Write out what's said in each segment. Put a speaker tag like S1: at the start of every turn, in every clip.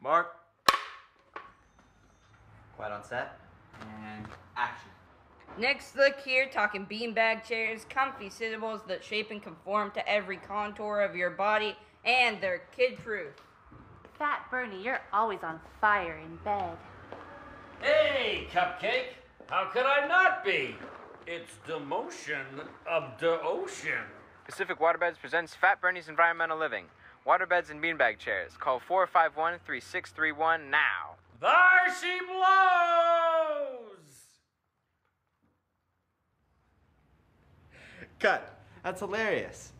S1: Mark. Quiet on set. And action.
S2: Next, look here, talking beanbag chairs, comfy sitables that shape and conform to every contour of your body, and they're kid-proof.
S3: Fat Bernie, you're always on fire in bed.
S4: Hey, Cupcake! How could I not be? It's the motion of the ocean.
S1: Pacific Waterbeds presents Fat Bernie's Environmental Living. Waterbeds and beanbag chairs. Call 451 3631 now.
S4: There she blows!
S5: Cut. That's hilarious.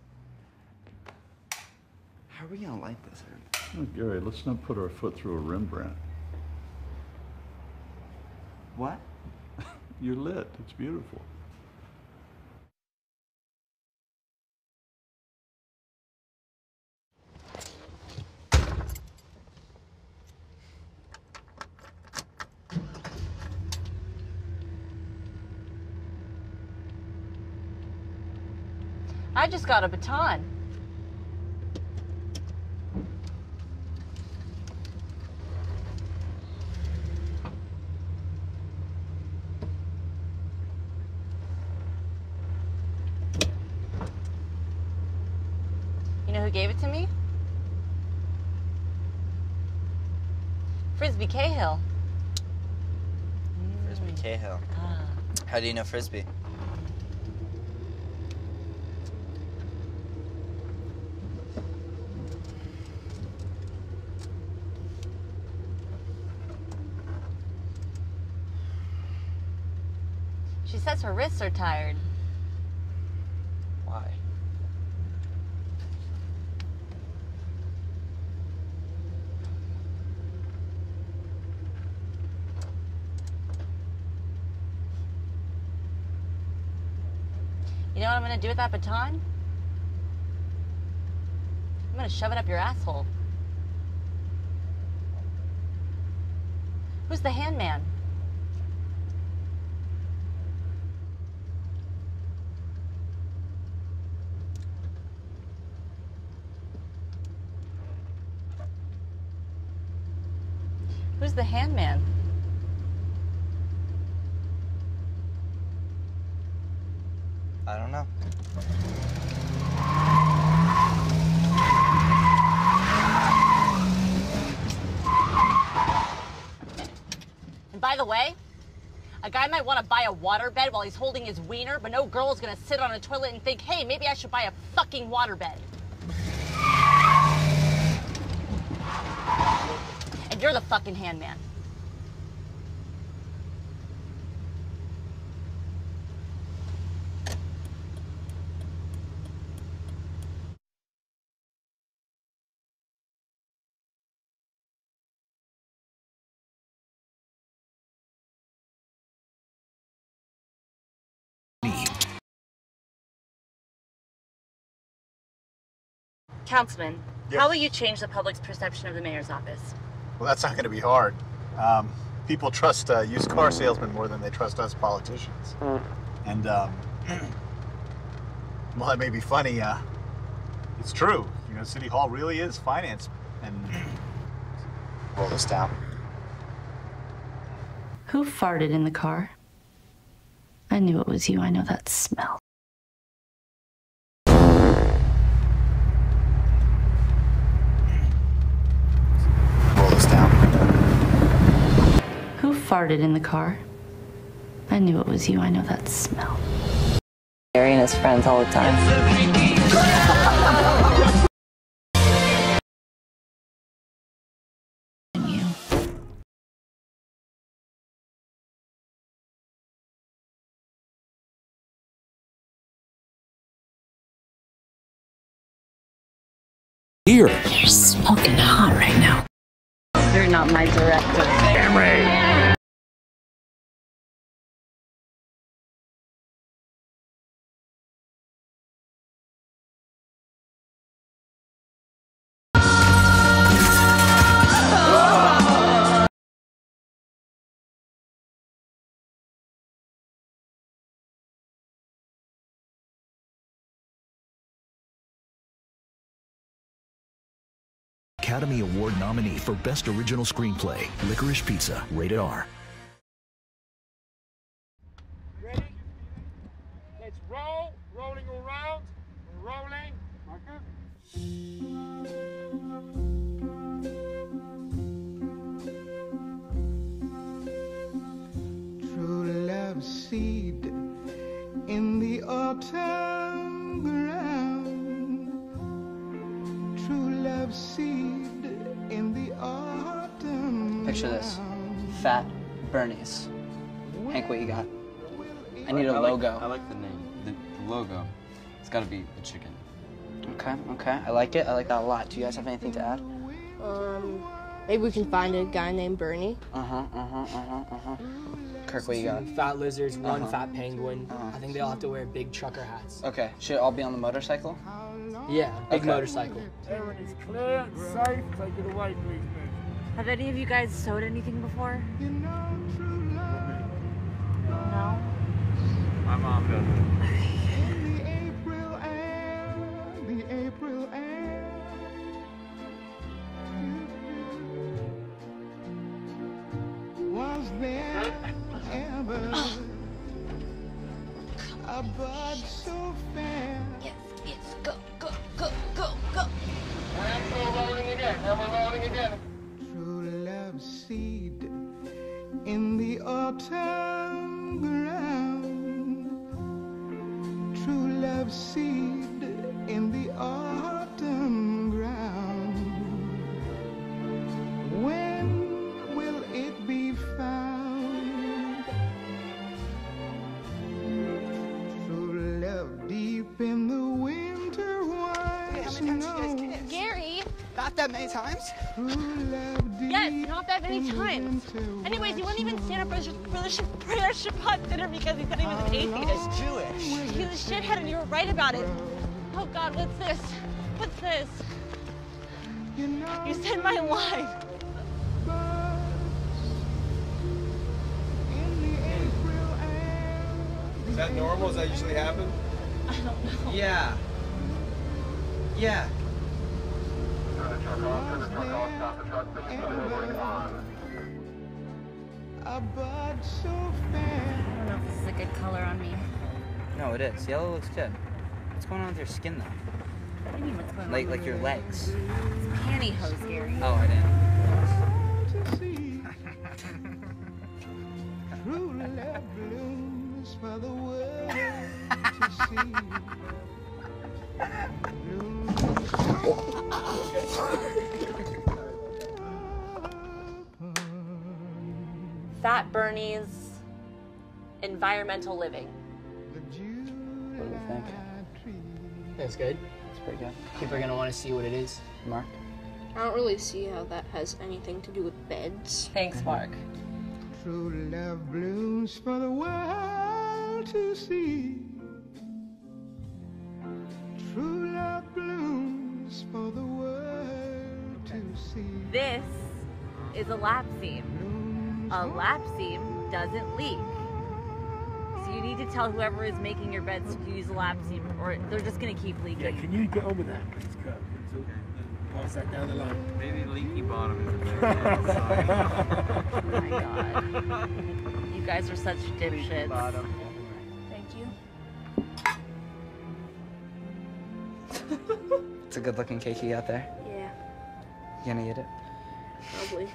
S5: How are we gonna like this?
S6: Oh, Gary, let's not put our foot through a Rembrandt.
S5: What?
S6: You're lit. It's beautiful.
S2: I just got a baton. Gave it to me? Frisbee Cahill.
S1: Frisbee mm. Cahill. Ah. How do you know Frisbee?
S2: She says her wrists are tired.
S1: Why?
S2: I'm gonna do with that baton? I'm gonna shove it up your asshole. Who's the handman? Who's the handman?
S1: I don't know.
S2: And by the way, a guy might want to buy a waterbed while he's holding his wiener, but no girl is gonna sit on a toilet and think, hey, maybe I should buy a fucking waterbed. And you're the fucking handman.
S3: Councilman,
S7: Yes.
S3: how will you change the public's perception of the mayor's office?
S7: Well, that's not going to be hard. Um, people trust uh, used car salesmen more than they trust us politicians. And, um, well, that may be funny. Uh, it's true. You know, City Hall really is finance. And roll this down.
S3: Who farted in the car? I knew it was you. I know that smell.
S7: Roll this down.
S3: Who farted in the car? I knew it was you. I know that smell.
S8: Gary and his friends all the time.
S3: You.
S9: Here.
S3: You're smoking hot right now. You're not my director.
S10: Academy Award nominee for Best Original Screenplay, Licorice Pizza, rated R.
S11: Ready? Let's roll. Rolling around. Rolling. Marker.
S12: Picture this. Fat Bernie's. Hank, what you got? I need a
S13: I like-
S12: logo.
S13: I like the name. The, the logo. It's got to be the chicken.
S12: Okay, okay. I like it. I like that a lot. Do you guys have anything to add?
S14: Um, maybe we can find a guy named Bernie.
S12: Uh huh, uh huh, uh huh, uh huh. Kirk, what you got?
S15: Fat lizards, one
S12: Uh-huh.
S15: fat penguin. I think they all have to wear big trucker hats.
S12: Okay, should it all be on the motorcycle?
S15: Yeah, big
S12: Okay.
S15: motorcycle.
S11: Everyone is clear safe. Take it away, please, man.
S2: Have any of you guys sewed anything before? No.
S1: My mom does
S16: The April air, the April air. Was there ever oh, a bud so fair?
S2: Yes, yes, go, go, go, go, go.
S16: Not that many times.
S2: Yes, not that many times. Anyways, he wouldn't even stand up for the, for the, sh- for Shabbat dinner because he said he was an oh, atheist.
S16: Jewish.
S2: He was a shithead and you were right about it. Oh God, what's this? What's this? You saved my life.
S17: Is that normal? Does that usually happen?
S2: I don't know.
S17: Yeah. Yeah.
S16: A bud so fair.
S2: I don't know if this is a good color on me.
S12: No, it is. Yellow looks good. What's going on with your skin though?
S2: What do you mean what's going
S12: Like
S2: on?
S12: like your legs.
S2: It's pantyhose, Gary.
S12: Oh, I didn't.
S2: Fat Bernie's environmental living.
S12: What do you think?
S15: That's good.
S12: That's pretty good.
S15: People are gonna want to see what it is.
S12: Mark?
S14: I don't really see how that has anything to do with beds.
S2: Thanks, mm-hmm. Mark.
S16: True love blooms for the world to see.
S2: This is a lap seam. A lap seam doesn't leak. So you need to tell whoever is making your beds to use a lap seam or they're just gonna keep leaking.
S11: Yeah, can you get over that, please, Kurt? It's okay. Pass that down the line.
S1: Maybe leaky bottom is a better
S2: Oh my god. You guys are such dipshits.
S14: Thank you.
S12: It's a good looking cake out there.
S14: Yeah,
S12: you gonna eat it?
S14: Probably.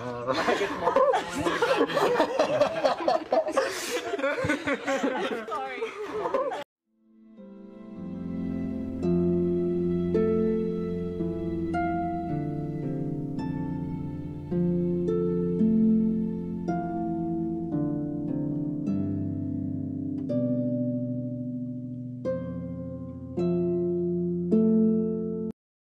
S1: uh. I'm sorry.